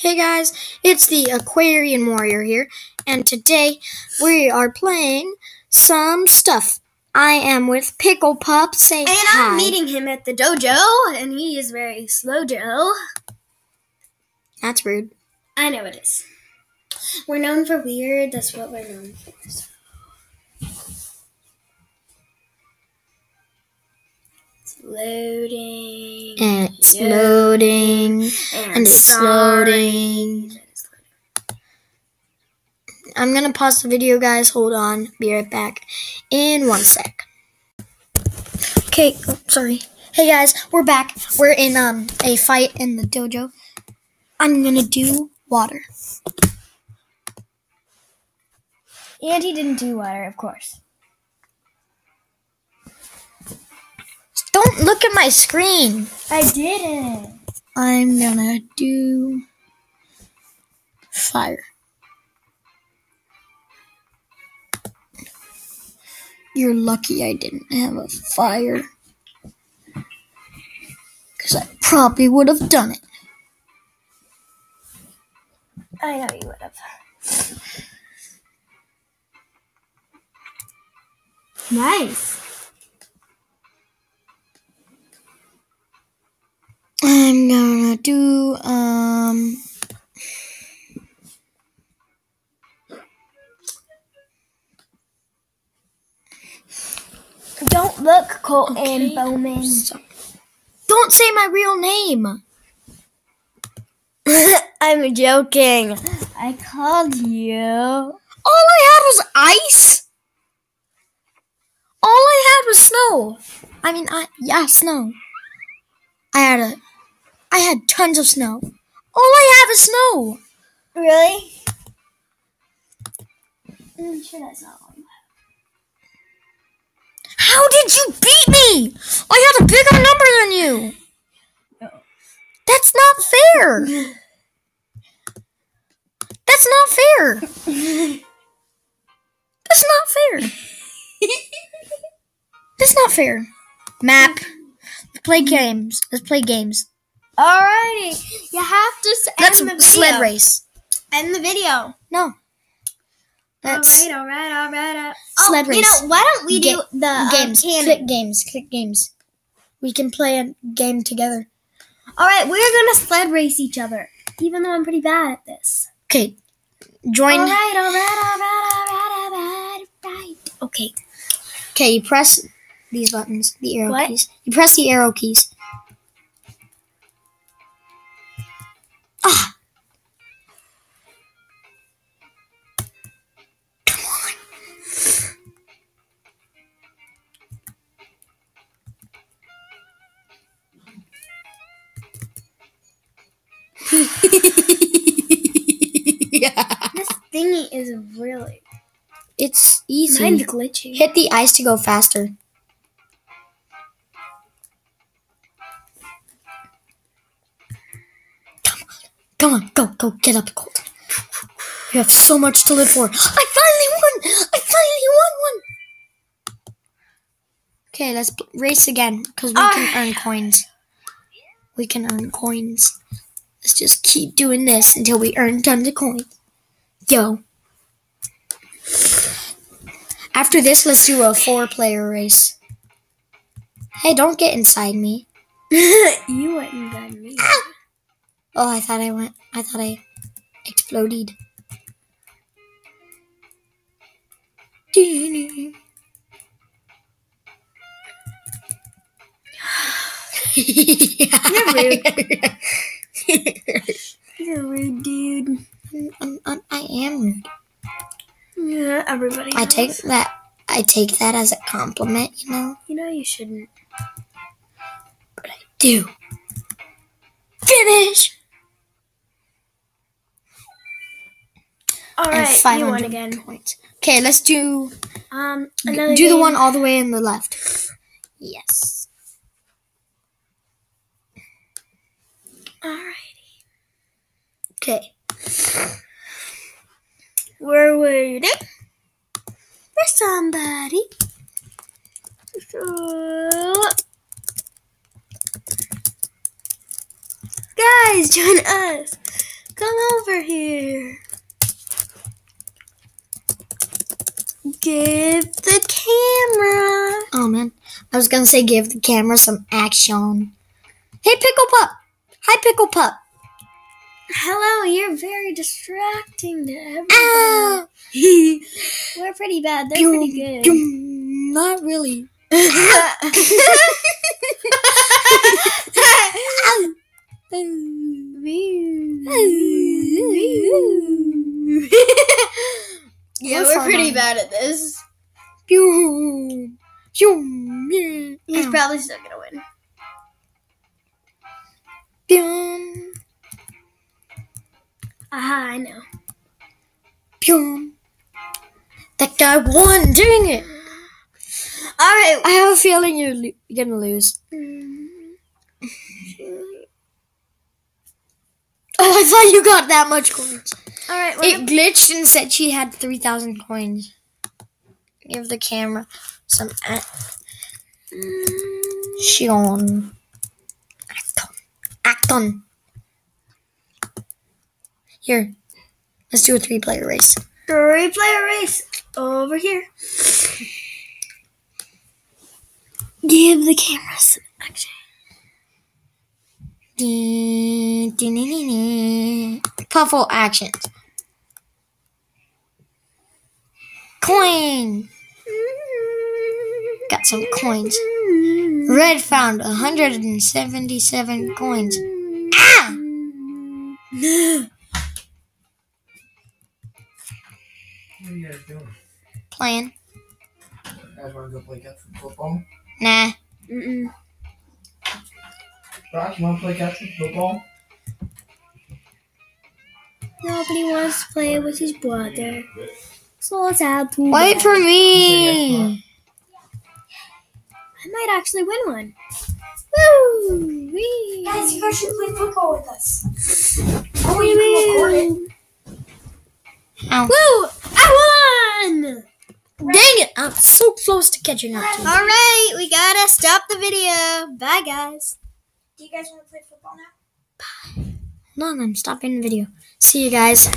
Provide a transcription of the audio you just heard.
Hey guys, it's the Aquarian Warrior here, and today we are playing some stuff. I am with Pickle Pup. Say And hi. I'm meeting him at the dojo, and he is very slow Joe. That's rude. I know it is. We're known for weird. That's what we're known for. It's loading. And it's Yeah. loading, And, and it's loading. I'm gonna pause the video, guys. Hold on. Be right back in one sec. Okay, oh, sorry. Hey guys, we're back. We're in um a fight in the dojo. I'm gonna do water. And he didn't do water, of course. Don't look at my screen. I didn't. I'm gonna do fire. You're lucky I didn't have a fire. Because I probably would have done it. I know you would have. Nice. I'm gonna do, um. Don't look, Colton Okay. Bowman. so- Don't say my real name. I'm joking. I called you. All I had was ice. All I had was snow. I mean, I yeah, snow. I had a, I had tons of snow. All I have is snow. Really? I'm sure that's not all. How did you beat me? I had a bigger number than you. That's not fair. That's not fair. That's not fair. That's not fair. Map. Let's play games. Let's play games. Alrighty. You have to end Let's the video. sled race. End the video. No. That's alright, alright, alright. alright. Sled oh, You know, why don't we do Ga- the um, games. cannon? Click games. Click games. We can play a game together. Alright, we're gonna sled race each other. Even though I'm pretty bad at this. Okay. Join. Alright, alright, alright, alright, alright, alright. Okay. Okay, you press these buttons, the arrow What? keys. You press the arrow keys. Yeah. This thingy is really It's easy. mine's glitching. Hit the ice to go faster. Come on, come on, go, go, get up, Colt. You have so much to live for. I finally won! I finally won one! Okay, let's race again, because we can ah. earn coins. We can earn coins. Let's just keep doing this until we earn tons of coins. Yo. After this, let's do a four player race. Hey, don't get inside me. you wouldn't done me. Ah! Oh, I thought I went. I thought I exploded. Rude. You're a rude, dude. I'm, I'm, I am rude. Yeah, everybody. I knows. take that. I take that as a compliment, you know. You know you shouldn't. But I do. Finish. All right, you 500 won again. points. Okay, let's do Um, another do the one all the way in the left. Yes. Alrighty. Okay. We're waiting for somebody. So, guys, join us. Come over here. Give the camera. Oh man, I was gonna say give the camera some action. Hey, Pickle Pup. Hi, Pickle Pup. Hello, you're very distracting to everyone. Ah, We're pretty bad. They're pretty good. Not really. yeah, We're pretty bad at this. He's probably still gonna win. Pew, Aha, I know. pew. That guy won. Dang it! All right. I have a feeling you're, lo- you're gonna lose. Mm-hmm. Oh, I thought you got that much coins. All right. It glitched and said she had 3,000 coins. Give the camera some action. Mm. Action. Action. Here. Let's do a three player race. Three player race over here. Give the camera some action. Puffle actions. Coin. Got some coins. Red found 177 coins. Ah! What are you guys doing? Playing. You guys want to go play catch football? Nah. Mm-mm. Josh, you want to play catch football? Nobody wants to play with his brother. So sad. too Wait for me. I might actually win one. Woo! Wee! guys should play football with us. Oh, you can record Ow. Woo! I won! Dang it! I'm so close to catching up to you. All right, we gotta stop the video. Bye, guys. Do you guys want to play football now? Bye. No, I'm stopping the video. See you guys.